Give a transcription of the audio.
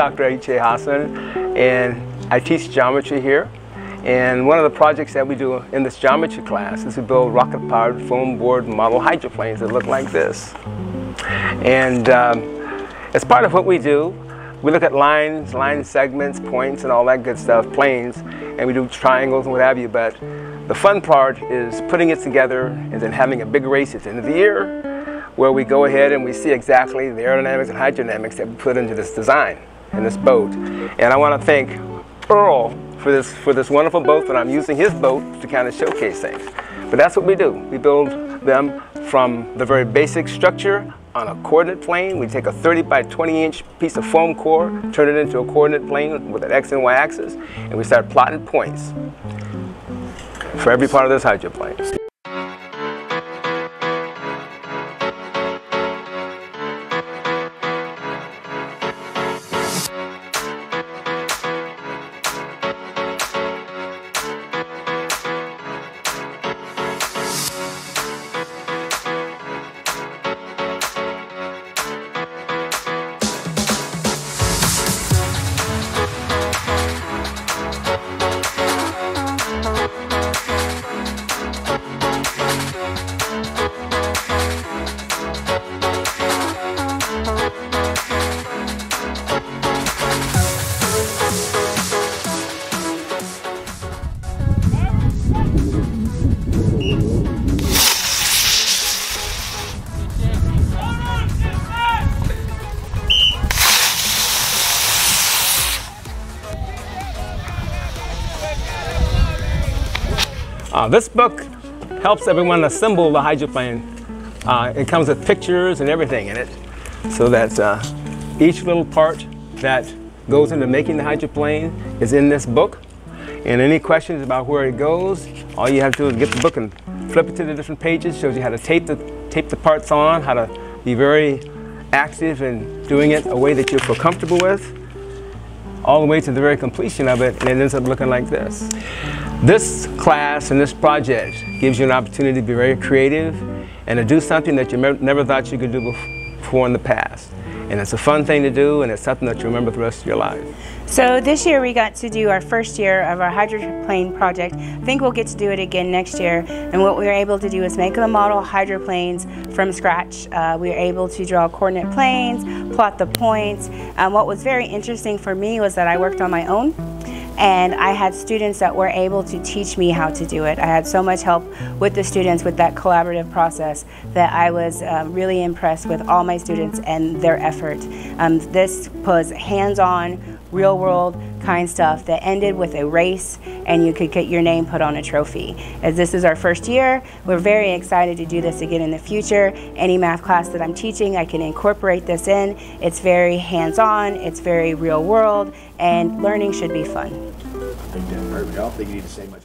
Dr. H.A. Hasan, and I teach geometry here. And one of the projects that we do in this geometry class is we build rocket-powered foam board model hydroplanes that look like this. And um, as part of what we do, we look at lines, line segments, points, and all that good stuff, planes, and we do triangles and what have you, but the fun part is putting it together and then having a big race at the end of the year where we go ahead and we see exactly the aerodynamics and hydrodynamics that we put into this design, in this boat. And I want to thank Earl for this, for this wonderful boat that I'm using his boat to kind of showcase things. But that's what we do. We build them from the very basic structure on a coordinate plane. We take a 30 by 20 inch piece of foam core, turn it into a coordinate plane with an X and Y axis, and we start plotting points for every part of this hydroplane. Uh, this book helps everyone assemble the hydroplane. Uh, it comes with pictures and everything in it so that uh, each little part that goes into making the hydroplane is in this book. And any questions about where it goes, all you have to do is get the book and flip it to the different pages, shows you how to tape the, tape the parts on, how to be very active in doing it a way that you feel comfortable with, all the way to the very completion of it, and it ends up looking like this. This class and this project gives you an opportunity to be very creative and to do something that you never thought you could do before in the past. And it's a fun thing to do and it's something that you remember the rest of your life. So this year we got to do our first year of our hydroplane project. I think we'll get to do it again next year. And what we were able to do is make the model hydroplanes from scratch. Uh, we were able to draw coordinate planes, plot the points. Um, what was very interesting for me was that I worked on my own and I had students that were able to teach me how to do it. I had so much help with the students with that collaborative process that I was um, really impressed with all my students and their effort. Um, this was hands-on, real world kind stuff that ended with a race and you could get your name put on a trophy. As this is our first year, we're very excited to do this again in the future. Any math class that I'm teaching, I can incorporate this in. It's very hands-on, it's very real world, and learning should be fun. I don't think you need to say much.